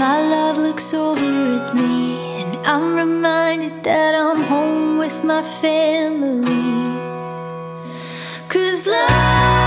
My love looks over at me, and I'm reminded that I'm home with my family. Cause love.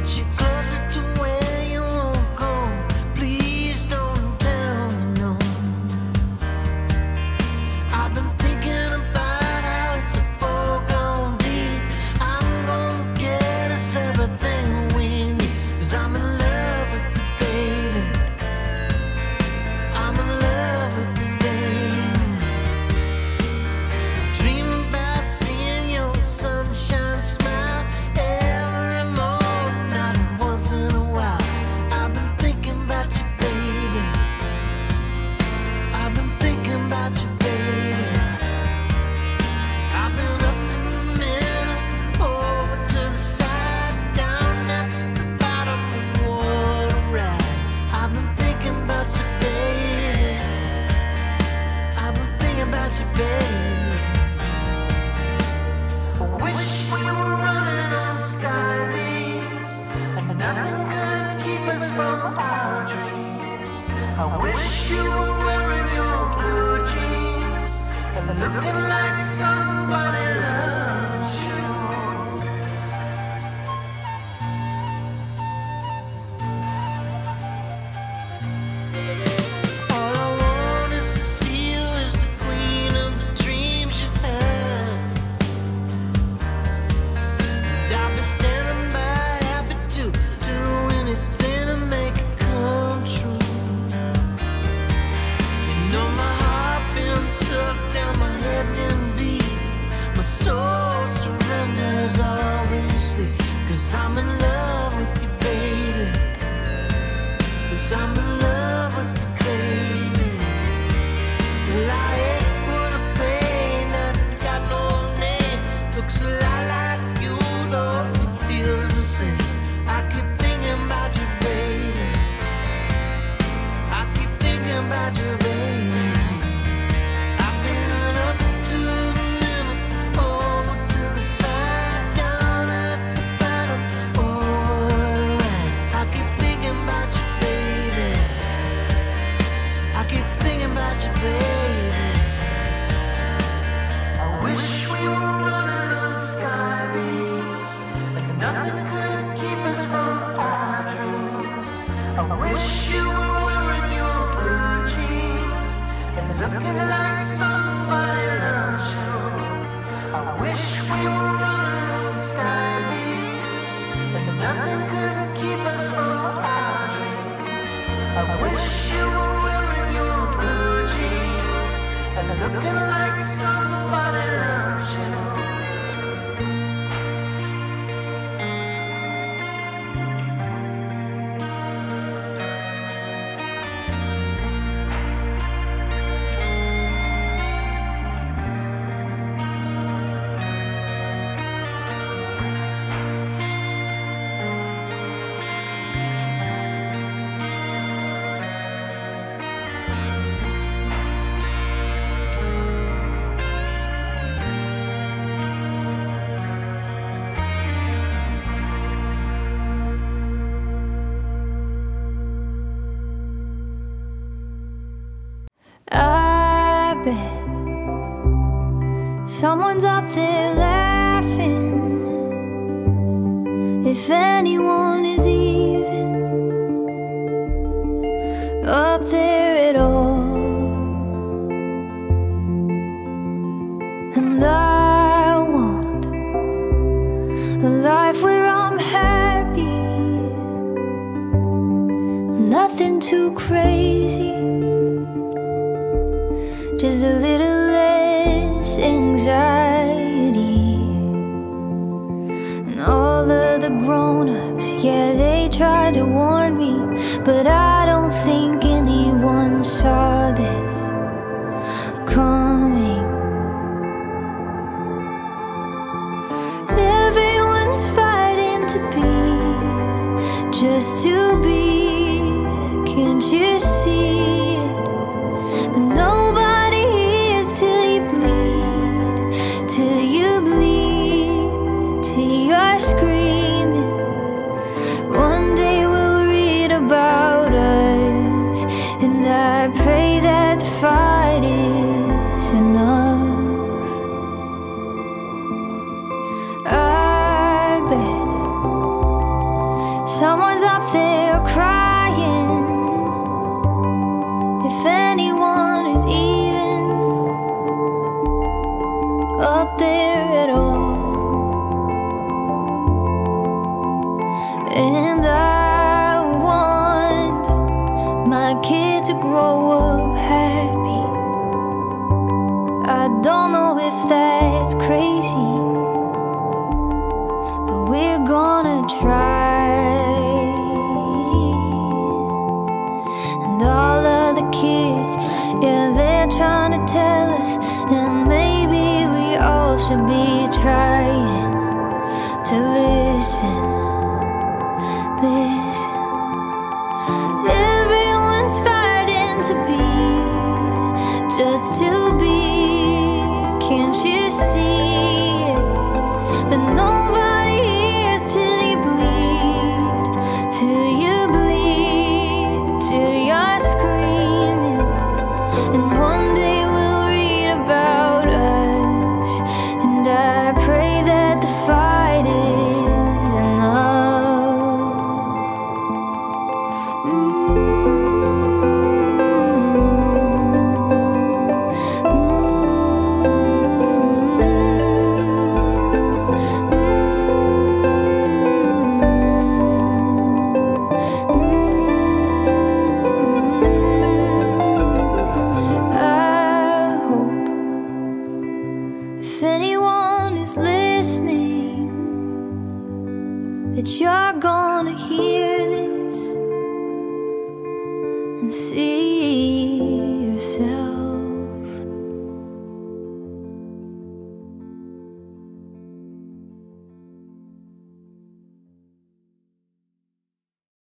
Get you. closer you Someone's up there laughing. If anyone is even Up there at all. And I want A life where I'm happy. Nothing too crazy. Just a little anxiety. And all of the grown ups, yeah, they tried to warn me, but I don't think anyone saw. someone's up there crying. If should be trying